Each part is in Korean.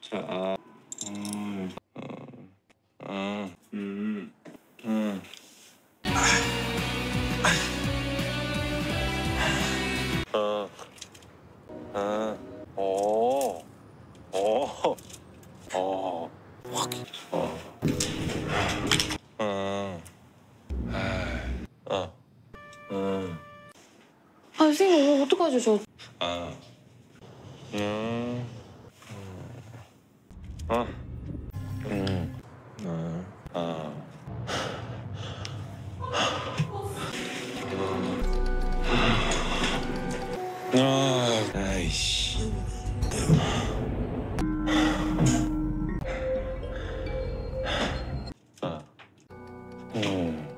자, 아. 음. 어. 아. 음. 음. 아. 아. 오. 오. 어. 확. 어. 아. 아. 아. 음. 아 선생님 어떡하죠 저 아. 아. 음. 아. 아. 아, 아이씨. 아. 음.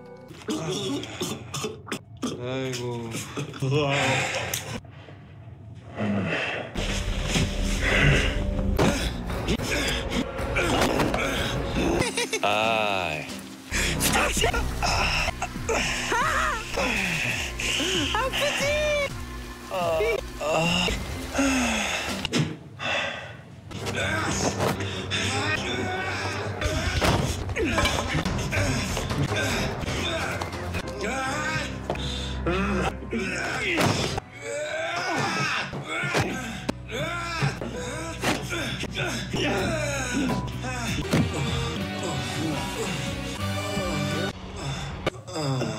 아이고. はい。あ Uh, uh, uh,